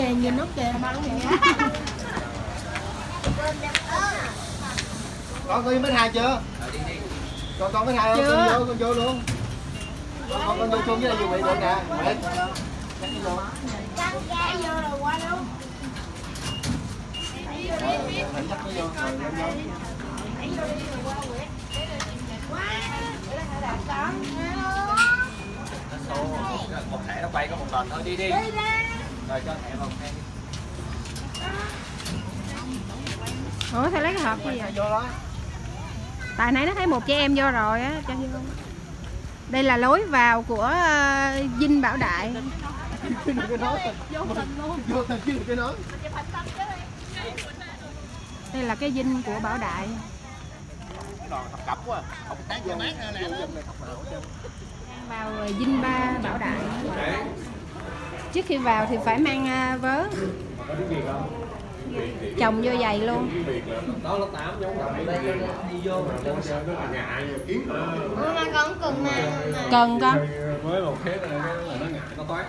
kìa nhìn nốt kìa con có mấy hai chưa con con mấy hai không Chưa. con vô con vô luôn con con, vô chung với lại dù bị được nè Đấy. Chắc đi vô. vô rồi qua luôn. Phải chắc đi vô rồi vô. một thẻ nó bay có một lần thôi đi đi rồi cho thẻ vào xe ủa thầy lấy cái hộp gì vậy? Tại nãy nó thấy một chị em vô rồi á cho vô đây là lối vào của ờ, Dinh Bảo Đại. Đây là cái dinh của Bảo Đại. Nè vào dinh ba Bảo Đại trước khi vào thì phải mang à, vớ. Chồng vô giày luôn. Đó là tám giống đồng đây đi vô mà Ủa mà con cần mà. cần con. Với một thế là là nó ngại nó toát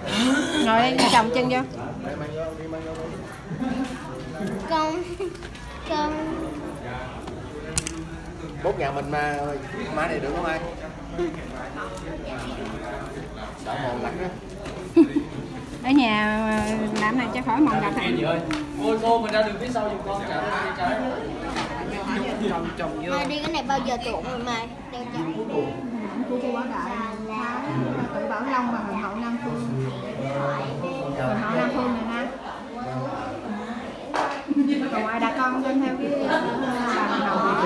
ngồi đây chồng chân vô. Con con. Bốt nhà mình mà má này được không ai? Sợ mòn lạnh á ở nhà à, làm này cho khỏi mòn gạch hả chị ơi cô cô mình ra đường phía sau giùm con chào đi trái chồng chồng vô Mà đi cái này bao giờ tuộn rồi mày? Đeo chồng. của cô Bảo Đại Thái tự Bảo Long và Hoàng hậu Nam Phương Hoàng hậu Nam Phương này ha còn ai đã con trên theo cái ờ, bà Hoàng hậu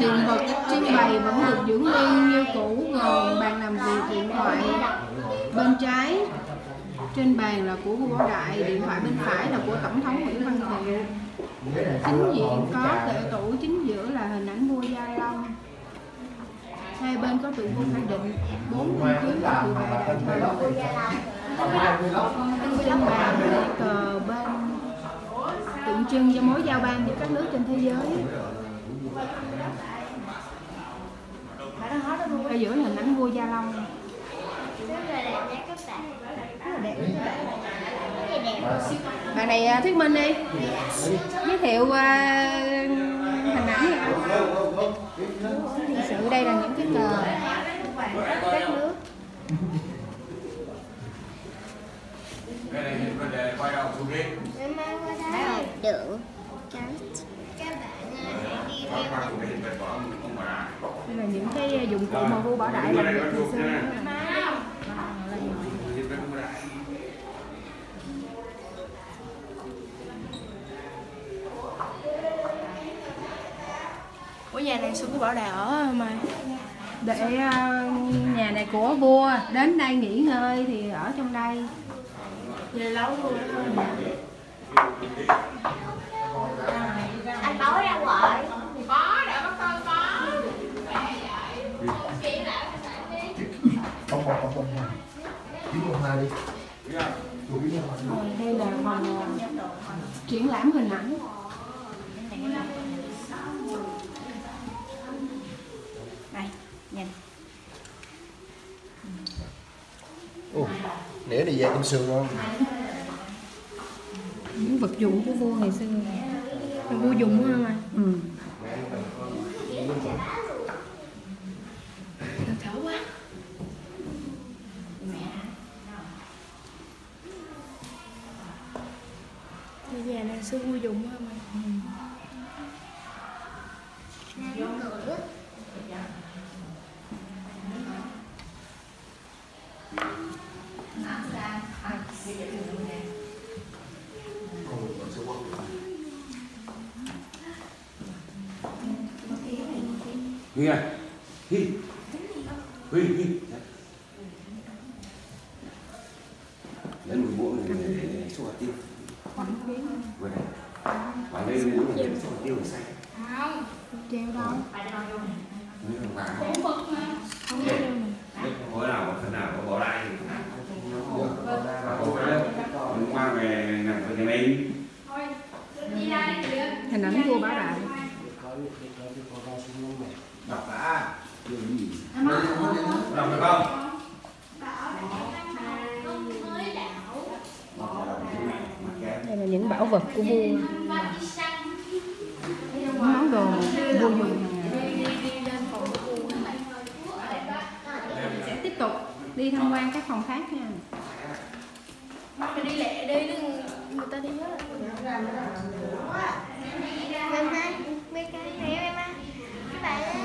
hiện vật trưng bày vẫn được giữ nguyên như cũ gồm bàn làm việc, điện thoại. Bên trái, trên bàn là của vua Đại, điện thoại bên phải là của tổng thống Nguyễn Văn Thiệu. Chính diện có kệ tủ chính giữa là hình ảnh vua Gia Long. Hai bên có tượng vua thái Định, bốn quân tướng và cự vệ đại thời trên bàn là cờ bên tượng trưng cho mối giao ban giữa các nước trên thế giới ở giữa là hình ảnh vua Gia Long Rất là đẹp nha các bạn. rất là đẹp Cái gì đẹp? bạn này à, thuyết minh đi giới thiệu à, hình ảnh này thực sự đây là những cái cờ các nước Mày mang qua đây. Được. Các bạn à, đi theo đây là những cái dụng cụ mà vua bảo đại làm việc hồi xưa. Ủa nhà này Xuân của Bảo Đại ở mày? để à, nhà này của vua đến đây nghỉ ngơi thì ở trong đây. Về lâu luôn hai đi. Rồi đây là phòng à, triển lãm hình ảnh. Đây nhìn. Ồ, nĩa đi về tim sườn không? Những vật dụng của vua ngày xưa. Vua dùng hả mày? ừ. Xưa vui dùng thôi mà ừ. Nghe. Huy Huy Huy lấy một muỗng này để xuống hạt tiêu vừa này và đây muỗng này để xuống hạt tiêu để xay treo đâu Mỗi nào có phần nào có bỏ lại thì có hôm qua về nằm của nhà mình hình ảnh vua bá đại đọc đã đọc được không đây là những bảo vật của vua những món đồ vua dùng sẽ tiếp tục đi tham quan các phòng khác nha. Mình đi lẹ đi đừng người ta đi hết.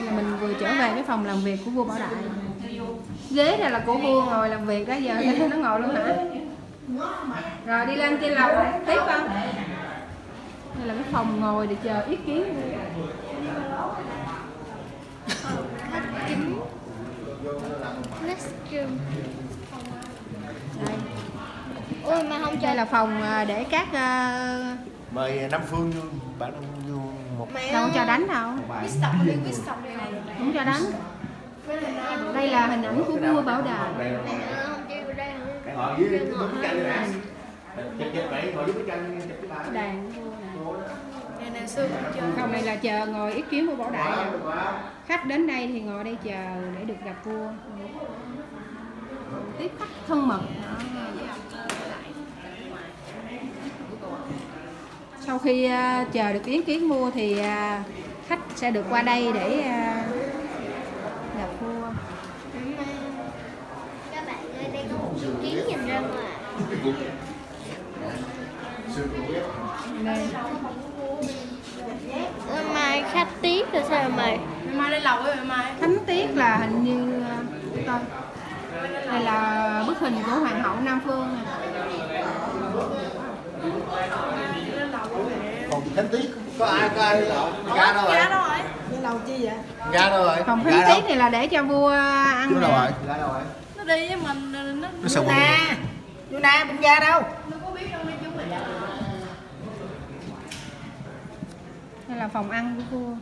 Là mình vừa trở về cái phòng làm việc của vua Bảo Đại. Ghế này là của vua ngồi làm việc đó giờ nó ngồi luôn hả? Rồi đi lên trên lầu tiếp không đây là cái phòng ngồi để chờ ý kiến. Khách kính. Next room. đây. Ôi mà không cho đây là phòng à, để các à, mời Nam Phương vô bạn Nam Phương vô một. Mẹ đâu cho đánh đâu không cho đánh. Đây là hình ảnh của vua Bảo đây. cái ngồi dưới cái bức tranh này. Chụp chụp vậy ngồi dưới bức tranh chụp cái bài. Nè xưa cũng chơi. phòng này là chờ ngồi ý kiến của Bảo Đại nè. khách đến đây thì ngồi đây chờ để được gặp vua tiếp khách thân mật sau khi à, chờ được ý kiến vua thì à, khách sẽ được qua đây để à, gặp vua Mama. Các bạn ơi, đây có một vị trí nhìn ra ngoài. đây Ôi mai khách tiếp rồi sao mày? Mai mai lên lầu với mày mai. thánh tiết là hình như à, coi đây là bức hình của hoàng hậu nam phương nè phòng thánh tiết có ai có ai ga đâu rồi? Giá đâu rồi? ga đâu rồi? Phòng thánh tiết này là để cho vua ăn đâu nè. rồi? Ga đâu rồi? Nó đi với mình nó nó nó sợ quần chú na bên gia đâu? Nó có biết đâu mấy đây là phòng ăn của vua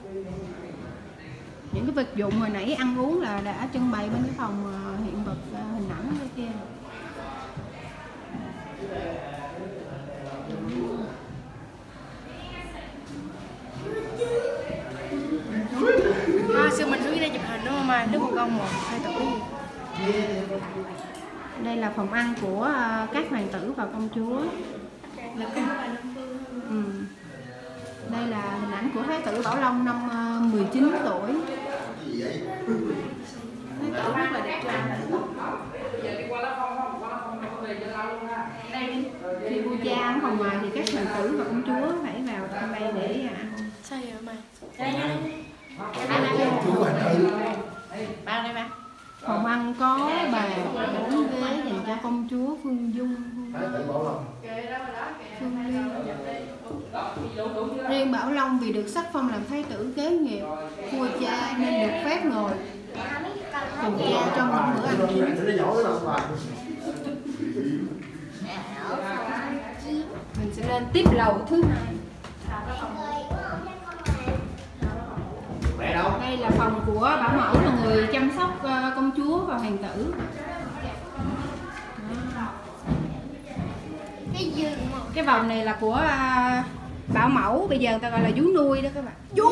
những cái vật dụng hồi nãy ăn uống là đã trưng bày bên cái phòng ờ, hiện vật ờ, hình ảnh ở kia À, xưa mình xuống đây chụp hình đúng không mai? Đức một công một hai tuổi. đây là phòng ăn của ờ, các hoàng tử và công chúa ừ. Đây là hình ảnh của thái tử bảo long năm ờ, 19 tuổi. Thái tử rất là đẹp trai. Đây khi vua cha ăn phòng ngoài thì các hoàng tử và công chúa phải vào trong đây để ăn. Sao vậy mày? Bao đây ba. phòng ăn có bàn bốn ghế dành cho công chúa phương dung. Phương liên riêng bảo long vì được sắc phong làm thái tử kế nghiệp, vua cha nên được phép ngồi. Cùng cha trong những bữa ăn. Mình sẽ lên tiếp lầu thứ hai. Đây là phòng của bảo mẫu, là người chăm sóc ờ, công chúa và hoàng tử. Cái vòng này là của à, bảo mẫu bây giờ người ta gọi là vú nuôi đó các bạn. Vú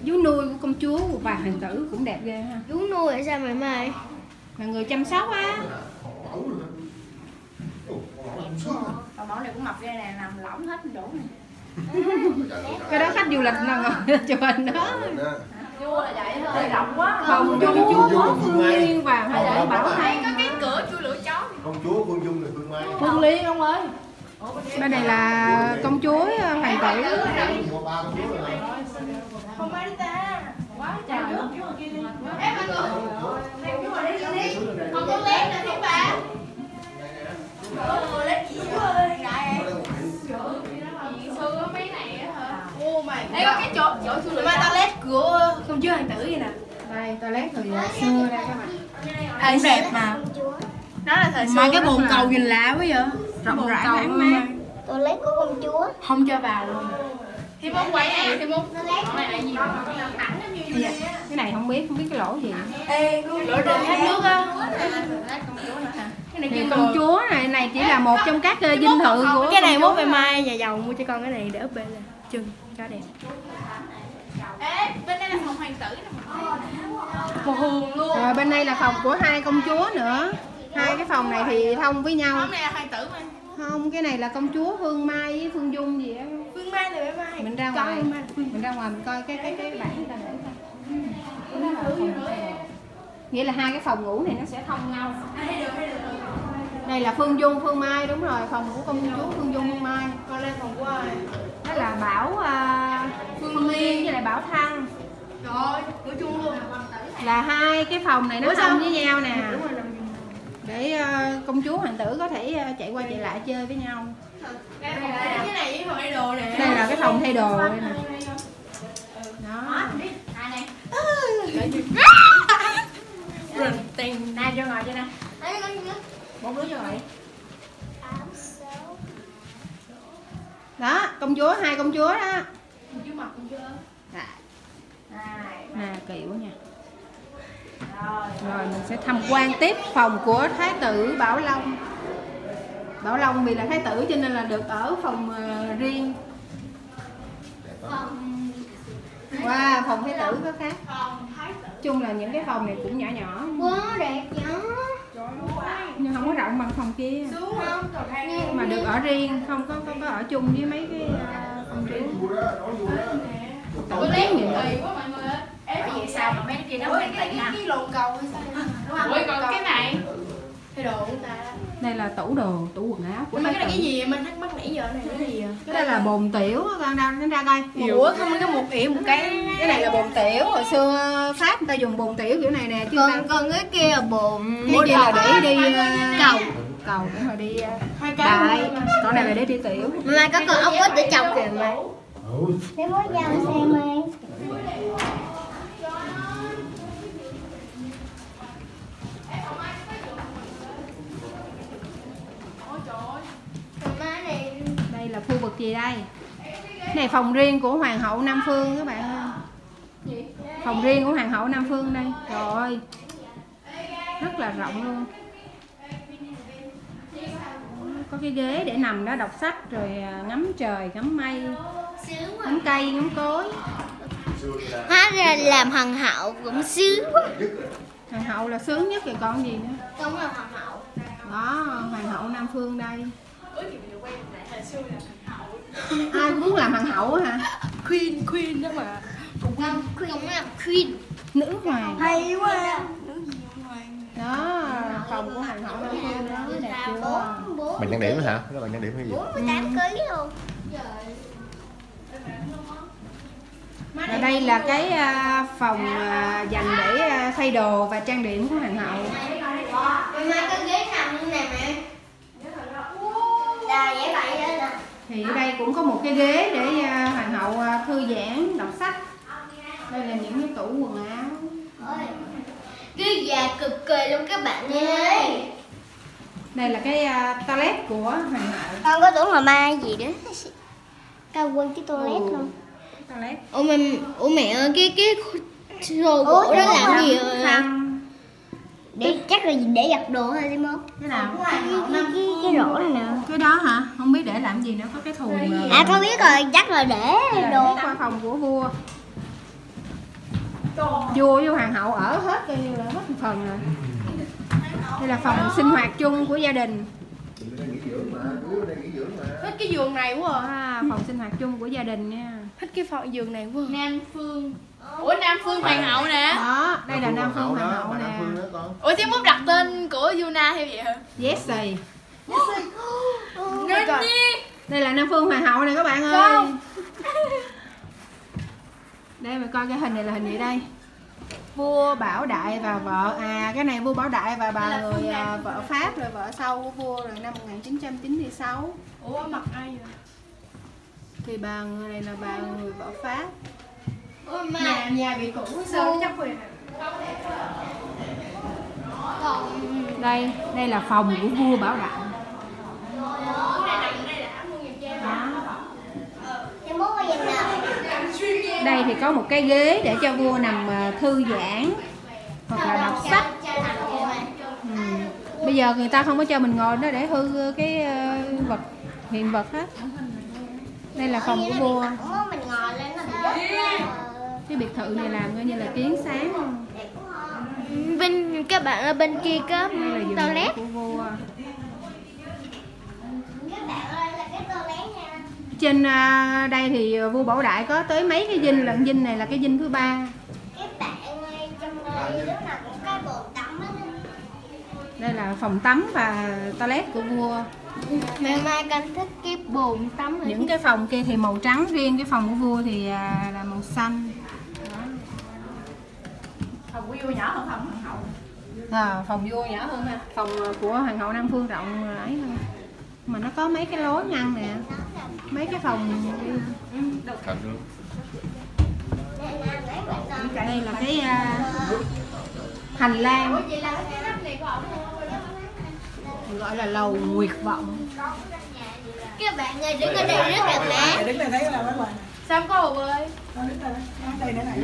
vú nuôi. của công chúa và hoàng tử cũng đẹp ghê ha. Vú nuôi ở sao mày mày? là người chăm sóc á. Bà mẫu này cũng mập ra nè, nằm lõng hết đủ này. cái đó khách du lịch là ngồi chụp hình đó. Vua là vậy thôi, rộng quá. phòng công chúa có phương liên và hoàng tử bảo thanh có cái cửa chui lửa chó. công chúa phương dung là phương mai. Phương liên ông ơi bên này là công chúa hoàng tử đây có. Xưa cái chỗ chỗ lửa chó. toilet của công chúa hoàng tử vậy nè. đây toilet thời xưa đây các bạn À, đẹp mà. Nó là thời xưa. Mà cái bồn cầu nhìn lạ quá vậy rộng rãi thoáng mát Toilet của công chúa. Không cho vào luôn. Thì muốn quay này thì muốn quay lại gì dạ. cái này không biết không biết cái lỗ gì. Ê, lỗ rừng hết nước á. Cái này thì công chúa này này chỉ là một trong các uh, dinh thự của cái này mốt về mai nhà giàu mua cho con cái này để úp bên là chân cho đẹp. Ê, bên đây là phòng hoàng tử Một hường luôn. rồi bên đây là phòng của hai công chúa nữa. Hai cái phòng này thì thông với nhau. Phòng này là hoàng tử mà. Không cái này là công chúa Phương Mai với Phương Dung gì á Phương Mai là bé Mai. mình ra ngoài Phương Mai. mình ra ngoài mình coi cái cái cái người ta để coi nghĩa là hai cái phòng ngủ này nó sẽ thông nhau đây là Phương Dung Phương Mai đúng rồi phòng của công chúa Phương Dung Phương Mai Con lên phòng của ai? đó là Bảo à, Phương Liên với lại Bảo Thăng Rồi, ngủ chung luôn. là hai cái phòng này nó thông với nhau nè Đúng rồi. Để à, công chúa hoàng tử có thể à, chạy qua chạy lại chơi với nhau. Cái này cái này với phòng idol nè. đây là cái phòng thay đồ đây nè. đó. Rình tiền. Nè cho ngồi cho nè. Bốn đứa cho ngồi đó công chúa hai công chúa đó. Chứ mặt cũng chưa. nè kiểu nha rồi mình sẽ tham quan tiếp phòng của thái tử bảo long. Bảo long vì là thái tử cho nên là được ở phòng ờ, riêng. Wow phòng thái tử có khác. Chung là những cái phòng này cũng nhỏ nhỏ. Quá đẹp nhá. nhưng không có rộng bằng phòng kia. Không? Mà được ở riêng không có không có ở chung với mấy cái ờ, phòng riêng. Có kỳ vậy? Quá mọi người Ê, vậy sao. mà mấy cái kia nó không cái, tiện cái, ha? cái lồn cầu hay sao? Ủa, còn cái này? Thay đồ của ta. Đây là tủ đồ tủ quần áo của Ủa mà thái cái này cái gì mình thắc mắc nãy giờ này cái gì à? cái đây là bồn tiểu con đâu nó ra coi. Ủa không có một ỉa một cái cái này là bồn tiểu. Hồi xưa pháp người ta dùng bồn tiểu kiểu này nè chứ ta Còn còn cái kia là bồn. cái kia là để đi ờ, Cầu. cầu cũng là đi ờ, hai cái đại còn này là để đi tiểu. Mà có con ốc vít để chọc kìa mà. Để bố dao xem ơi. Phòng riêng của hoàng hậu nam phương các bạn ơi. Phòng riêng của hoàng hậu nam phương đây. Trời ơi. Rất là rộng luôn. Có cái ghế để nằm đó đọc sách rồi à, ngắm trời ngắm mây ngắm cây ngắm cối. Hóa ra làm hoàng hậu cũng sướng quá. hoàng hậu là sướng nhất rồi còn gì nữa. Đúng là hoàng hậu. đó hoàng hậu nam phương đây ai cũng muốn làm hoàng hậu hả Queen Queen đó mà Cũng cũng làm queen. nữ hoàng hay quá nữ gì hoàng đó phòng của hoàng hậu nam phương đó đẹp chưa. Bạn trang điểm hả? Các bạn trang điểm hay gì? 48 kg luôn. và đây là cái à, phòng à, dành để à, thay đồ và trang điểm của hoàng hậu Mày có ghế nằm như này mẹ. Là vậy vậy đó nè. Thì ở đây cũng có một cái ghế để à, hoàng hậu à, thư giãn đọc sách đây là những cái tủ quần áo Cái già cực kỳ luôn các bạn ơi. đây là cái à, toilet của hoàng hậu Con có tưởng là ma gì đó. Cao quên cái toilet Ừ. luôn. toilet Ủa mẹ, ủa mẹ ơi, cái cái rô gỗ đó làm gì rồi? Để chắc là để giặt đồ hay gì mốt. cái nào? Cái cái cái, cái rổ này nè. cái đó hả? Không biết để làm gì nữa có cái thùng à, À con biết rồi, chắc là để đồ. qua phòng của vua. Vua với hoàng hậu ở hết coi như là hết một phần rồi. Đây là phòng sinh hoạt chung của gia đình. Thích cái giường này quá à. à, phòng sinh hoạt chung của gia đình nha. Thích cái phòng giường này quá. Nam Phương Ủa Nam Phương hoàng hậu nè. Đó đây là nam phương hoàng hậu nè. Ủa thế mốt đặt tên của Yuna hay vậy? Hả? yes đi đây là nam phương hoàng hậu này các bạn ơi. Không. đây mà coi cái hình này là hình gì đây? Vua bảo đại và vợ. À cái này vua bảo đại và bà người à, vợ pháp rồi vợ sau của vua rồi năm 1996 Ủa mặt ai vậy? thì bà người này là bà người vợ pháp Ôi Nhà, mà nhà bị cũ sao chắc rồi đây đây là phòng của vua bảo nào? đây thì có một cái ghế để cho vua nằm à, thư giãn hoặc là đọc sách. Ừ. bây giờ người ta không có cho mình ngồi đó để hư cái ờ, vật hiện vật hết. Đây là phòng của vua. Mình ngồi lên nó bị cái biệt thự này làm coi như là kiến sáng. Luôn bên các bạn ở bên kia có toilet. trên à, đây thì vua bảo đại có tới mấy cái dinh? Lần dinh này là cái dinh thứ ba. Đây là phòng tắm và toilet của vua. Mẹ mai con thích cái bồn tắm những cái phòng kia thì màu trắng riêng cái phòng của vua thì à, là màu xanh Phòng của vua nhỏ hơn phòng hoàng hậu. à, phòng vua nhỏ hơn ha. Phòng à, của hoàng hậu nam phương rộng ấy hơn mà nó có mấy cái lối ngăn nè mấy cái phòng đây là cái à, hành lang. Gọi là lầu nguyệt vọng. Các bạn ơi đứng ở đây rất là mát đứng đây thấy không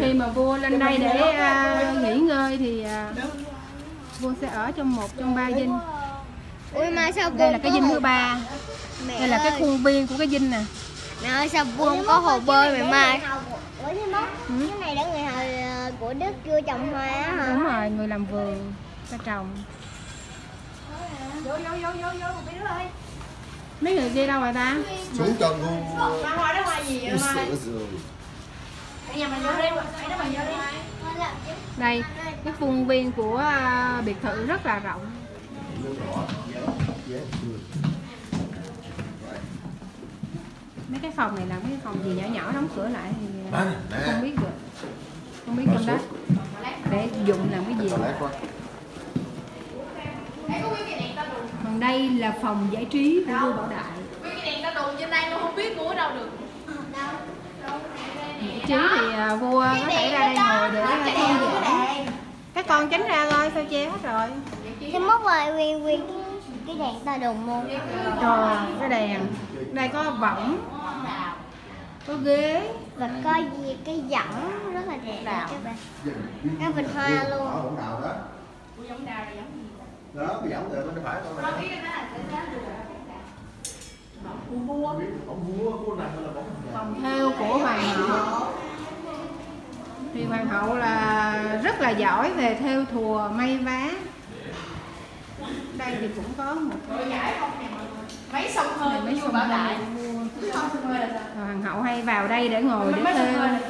khi mà vua lên đây để à, nghỉ ngơi thì à, vua sẽ ở trong một trong ba dinh. Ui mà sao đây là cái dinh thứ ba. Mẹ đây là cái khuôn viên của cái dinh nè. Mẹ ơi sao vuông có hồ bơi mẹ mai? ủa thế mất Ừ. cái này đã người hầu ờ, của đức vua trồng hoa á hả? Đúng rồi người làm vườn ta trồng. Vô vô vô vô vô một tí nữa ơi. mấy người kia đâu rồi ta? Xuống cho ngu Ra ngoài đó ngoài gì vậy mai? Đây cái khuôn viên của à, biệt thự rất là rộng. Mấy cái phòng này là mấy cái phòng gì nhỏ nhỏ đóng cửa lại thì không biết được. Không biết trong đó. để dụng làm cái gì? Còn đây là phòng giải trí của vua bảo đại. Cái đèn ta đùng trên đây luôn không biết của ở đâu được. Trí thì à, vua có thể ra đây ngồi để à, thư giãn. các con tránh ra thôi sao che hết rồi. Thế mất rồi nguyên nguyên cái, đèn ta đùng luôn rồi cái đèn. Đây có võng có ghế. Và có gì cái dẫn rất là đẹp nè các bạn. Cái bình hoa luôn. Đào đó. Đó cái giọng rồi phải con này vua vua này là bóng phòng thêu của hoàng hậu. Thì hoàng hậu là rất là giỏi về thêu thùa may vá. Đây thì cũng có một Mấy sông hơi mấy mấy sông sao? hoàng hậu hay vào đây để ngồi để là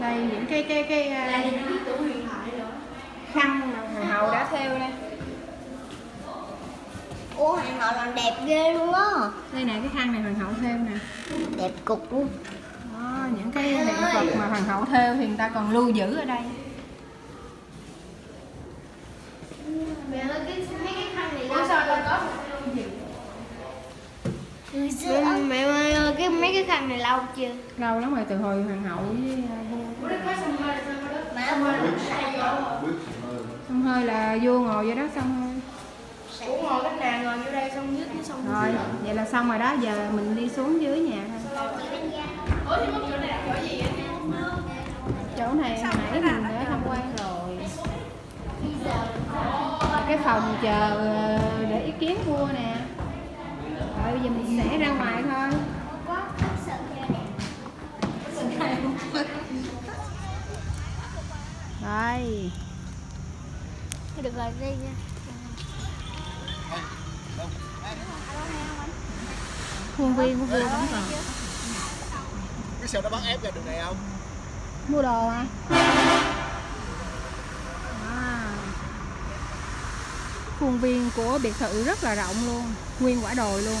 đây những cái cái cái à, khăn mà hoàng hậu đã thêu đây ủa hoàng hậu làm đẹp ghê luôn á. Đây nè cái khăn này hoàng hậu thêu nè. Đẹp cục luôn. Đó, những cái hiện vật mà hoàng hậu thêu thì người ta còn lưu giữ ở đây. Mẹ ơi cái mấy cái khăn này Ủa sao có mẹ ơi cái mấy cái khăn này lâu chưa? Lâu lắm rồi từ hồi hoàng hậu với à, vua. Sông hơi là vua ngồi vô đó sông hơi Ủa ngồi cái nàng ngồi vô đây xong dưới cái sông rồi vậy là xong rồi đó giờ mình đi xuống dưới nhà thôi. Ủa thì chỗ này là chỗ gì vậy? chỗ này hồi nãy mình đã tham quan rồi. Cái phòng chờ ờ, để ý kiến vua nè. Rồi bây giờ mình sẽ ra ngoài thôi. Đây được rồi đi nha khuôn viên của vua vẫn còn cái xe nó bắn ép ra đường này không? Mua đồ hả? À. khuôn viên của biệt thự rất là rộng luôn nguyên quả đồi luôn